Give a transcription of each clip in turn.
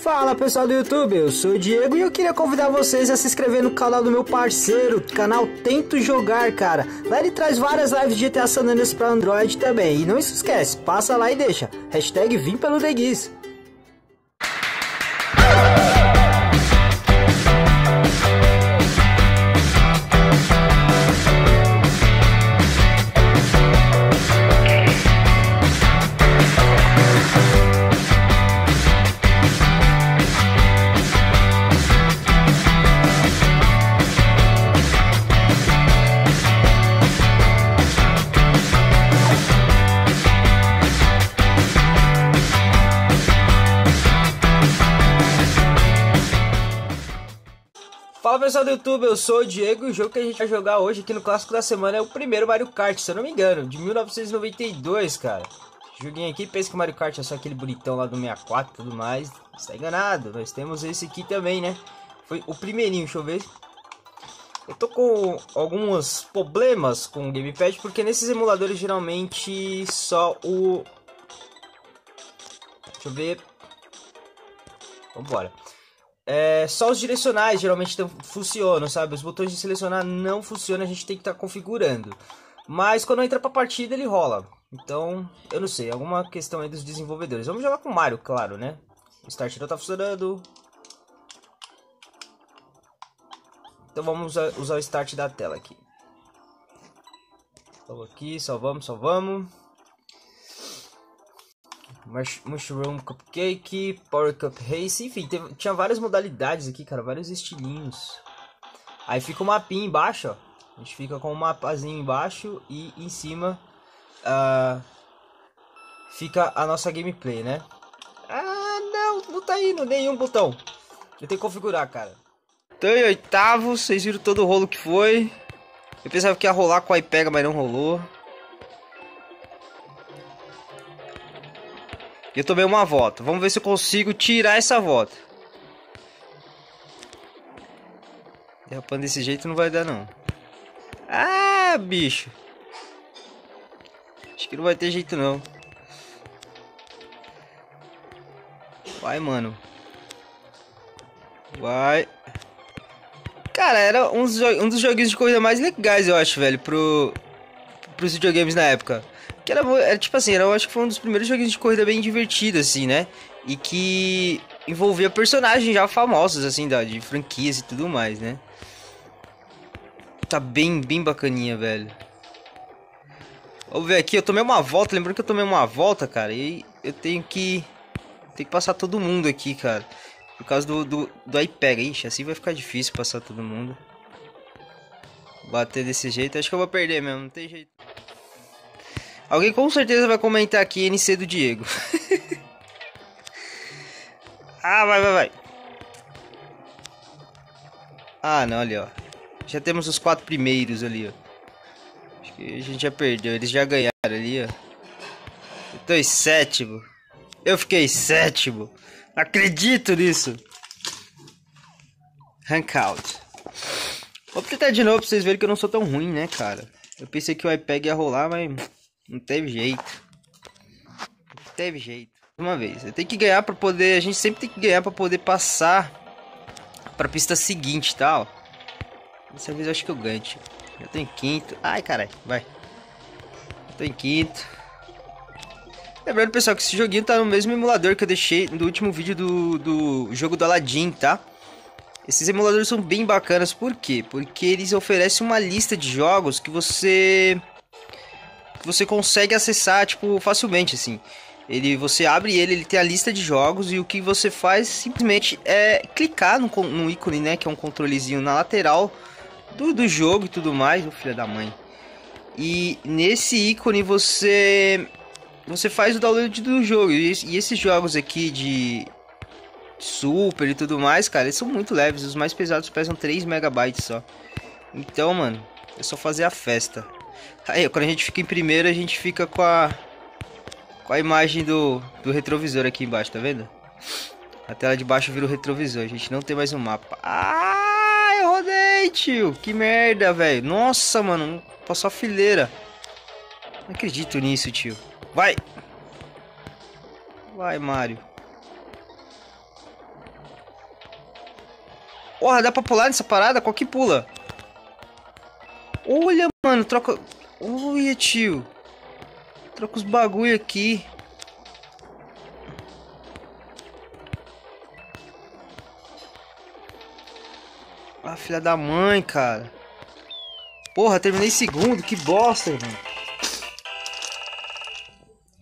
Fala pessoal do YouTube, eu sou o Diego e eu queria convidar vocês a se inscrever no canal do meu parceiro, canal Tento Jogar, cara. Lá ele traz várias lives de GTA San Andreas pra Android também. E não se esquece, passa lá e deixa. Hashtag Vim pelo Deguiz. Fala pessoal do YouTube, eu sou o Diego e o jogo que a gente vai jogar hoje aqui no Clássico da Semana é o primeiro Mario Kart, se eu não me engano, de 1992, cara. Joguinho aqui, pensa que o Mario Kart é só aquele bonitão lá do 64 e tudo mais. Está enganado, nós temos esse aqui também, né? Foi o primeirinho, deixa eu ver. Eu tô com alguns problemas com o Gamepad, porque nesses emuladores geralmente só o... Deixa eu ver... Vambora. É, só os direcionais geralmente funcionam, sabe? Os botões de selecionar não funcionam, a gente tem que estar tá configurando. Mas quando entra pra partida ele rola. Então, eu não sei, alguma questão aí dos desenvolvedores. Vamos jogar com o Mario, claro, né? O start não tá funcionando. Então vamos usar, o start da tela aqui. Salva aqui, salvamos, salvamos. Mushroom Cupcake, Power Cup Race, enfim, teve, tinha várias modalidades aqui, cara, vários estilinhos. Aí fica o mapinha embaixo, ó. A gente fica com o um mapazinho embaixo e em cima uh, fica a nossa gameplay, né? Ah, não, não tá indo nenhum botão. Eu tenho que configurar, cara. Tô em oitavo, vocês viram todo o rolo que foi. Eu pensava que ia rolar com a iPega, mas não rolou. Eu tomei uma volta. Vamos ver se eu consigo tirar essa volta. Derrapando desse jeito não vai dar não. Ah, bicho. Acho que não vai ter jeito não. Vai, mano. Vai. Cara, era um dos, um dos joguinhos de corrida mais legais, eu acho, velho, pro, pros videogames na época. Que era, era tipo assim, era, eu acho que foi um dos primeiros joguinhos de corrida bem divertidos, assim, né? E que envolvia personagens já famosos, assim, da, de franquias e tudo mais, né? Tá bem, bem bacaninha, velho. Vamos ver aqui, eu tomei uma volta, lembrando que eu tomei uma volta, cara, e eu tenho que... Tem que passar todo mundo aqui, cara. Por causa do, do, do iPad. Ixi, assim vai ficar difícil passar todo mundo. Bater desse jeito, acho que eu vou perder mesmo, não tem jeito. Alguém com certeza vai comentar aqui NC do Diego. ah, vai, vai, vai. Ah, não, ali, ó. Já temos os quatro primeiros ali, ó. Acho que a gente já perdeu. Eles já ganharam ali, ó. Eu tô em sétimo. Eu fiquei sétimo. Não acredito nisso. Hankout. Vou tentar de novo pra vocês verem que eu não sou tão ruim, né, cara. Eu pensei que o iPad ia rolar, mas não teve jeito. Não teve jeito. Uma vez. Eu tenho que ganhar para poder. A gente sempre tem que ganhar para poder passar para pista seguinte, tal. Tá, Dessa vez eu acho que eu ganho. Tio. Eu tô em quinto. Ai, caralho. Vai. Eu tô em quinto. Lembrando, pessoal, que esse joguinho tá no mesmo emulador que eu deixei no último vídeo do, do jogo do Aladdin, tá? Esses emuladores são bem bacanas, por quê? Porque eles oferecem uma lista de jogos que você você consegue acessar, tipo, facilmente, assim. Ele, você abre ele, ele tem a lista de jogos e o que você faz simplesmente é clicar no, no ícone, né, que é um controlezinho na lateral do, do jogo e tudo mais, o filho da mãe. E nesse ícone você você faz o download do jogo. E, e esses jogos aqui de Super e tudo mais, cara, eles são muito leves. Os mais pesados pesam 3 megabytes só. Então, mano, é só fazer a festa. Aí, quando a gente fica em primeiro, a gente fica com a com a imagem do, do retrovisor aqui embaixo, tá vendo? A tela de baixo vira o retrovisor, a gente não tem mais um mapa. Ah, eu rodei, tio. Que merda, velho. Nossa, mano, passou a fileira. Não acredito nisso, tio. Vai. Vai, Mario. Porra, dá pra pular nessa parada? Qual que pula? Olha, mano, troca... Olha, tio. Troca os bagulho aqui. Ah, filha da mãe, cara. Porra, terminei segundo. Que bosta, irmão.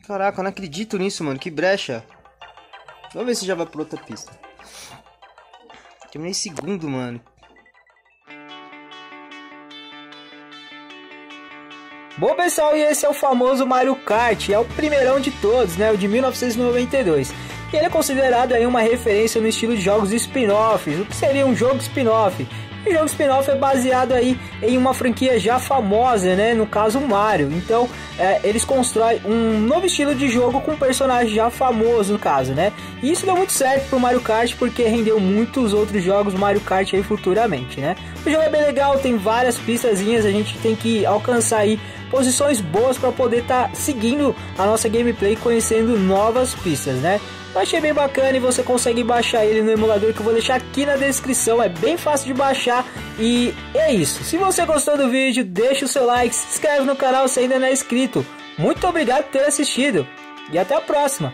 Caraca, eu não acredito nisso, mano. Que brecha. Vamos ver se já vai pra outra pista. Terminei segundo, mano. Bom pessoal, e esse é o famoso Mario Kart, é o primeirão de todos, né, o de 1992. E ele é considerado aí uma referência no estilo de jogos spin-offs. O que seria um jogo spin-off? O jogo spin-off é baseado aí em uma franquia já famosa, né? No caso, Mario. Então, é, eles constroem um novo estilo de jogo com um personagem já famoso, no caso, né? E isso deu muito certo pro Mario Kart porque rendeu muitos outros jogos Mario Kart aí futuramente, né? O jogo é bem legal, tem várias pistazinhas, a gente tem que alcançar aí posições boas para poder estar tá seguindo a nossa gameplay, conhecendo novas pistas, né? Eu achei bem bacana e você consegue baixar ele no emulador que eu vou deixar aqui na descrição. É bem fácil de baixar e é isso. Se você gostou do vídeo, deixa o seu like, se inscreve no canal se ainda não é inscrito. Muito obrigado por ter assistido e até a próxima.